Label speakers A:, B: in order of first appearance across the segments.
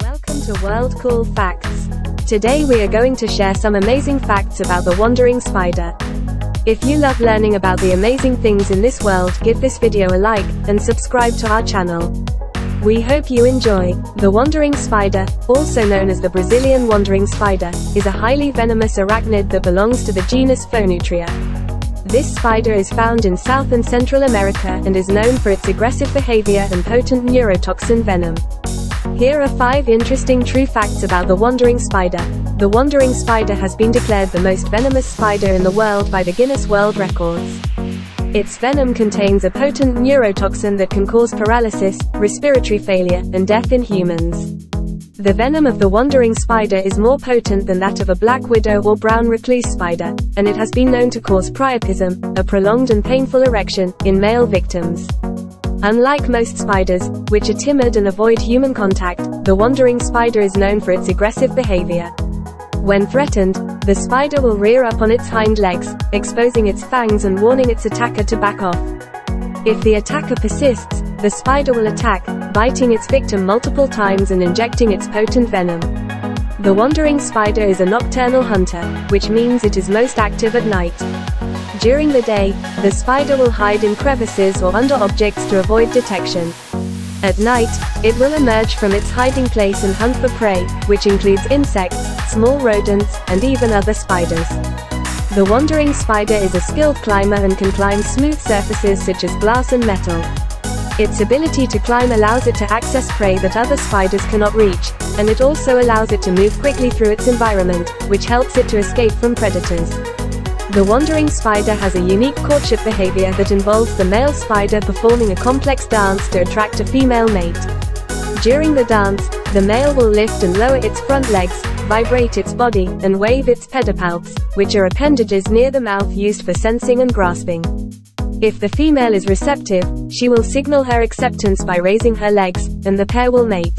A: Welcome to World Cool Facts. Today we are going to share some amazing facts about the wandering spider. If you love learning about the amazing things in this world, give this video a like, and subscribe to our channel. We hope you enjoy. The wandering spider, also known as the Brazilian wandering spider, is a highly venomous arachnid that belongs to the genus Phoneutria. This spider is found in South and Central America and is known for its aggressive behavior and potent neurotoxin venom. Here are 5 interesting true facts about the wandering spider. The wandering spider has been declared the most venomous spider in the world by the Guinness World Records. Its venom contains a potent neurotoxin that can cause paralysis, respiratory failure, and death in humans. The venom of the wandering spider is more potent than that of a black widow or brown recluse spider, and it has been known to cause priapism, a prolonged and painful erection, in male victims. Unlike most spiders, which are timid and avoid human contact, the wandering spider is known for its aggressive behavior. When threatened, the spider will rear up on its hind legs, exposing its fangs and warning its attacker to back off. If the attacker persists, the spider will attack, biting its victim multiple times and injecting its potent venom. The wandering spider is a nocturnal hunter, which means it is most active at night. During the day, the spider will hide in crevices or under objects to avoid detection. At night, it will emerge from its hiding place and hunt for prey, which includes insects, small rodents, and even other spiders. The wandering spider is a skilled climber and can climb smooth surfaces such as glass and metal. Its ability to climb allows it to access prey that other spiders cannot reach, and it also allows it to move quickly through its environment, which helps it to escape from predators. The wandering spider has a unique courtship behavior that involves the male spider performing a complex dance to attract a female mate. During the dance, the male will lift and lower its front legs, vibrate its body, and wave its pedipalps, which are appendages near the mouth used for sensing and grasping. If the female is receptive, she will signal her acceptance by raising her legs, and the pair will mate.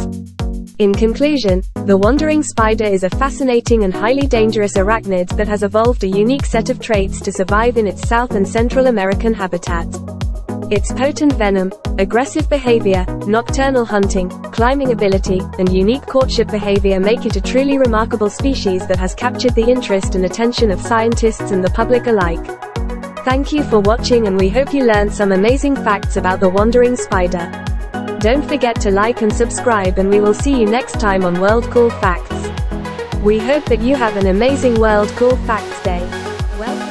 A: In conclusion, the wandering spider is a fascinating and highly dangerous arachnid that has evolved a unique set of traits to survive in its South and Central American habitat. Its potent venom, aggressive behavior, nocturnal hunting, climbing ability, and unique courtship behavior make it a truly remarkable species that has captured the interest and attention of scientists and the public alike. Thank you for watching and we hope you learned some amazing facts about the wandering spider. Don't forget to like and subscribe and we will see you next time on World Cool Facts. We hope that you have an amazing World Cool Facts Day. Welcome.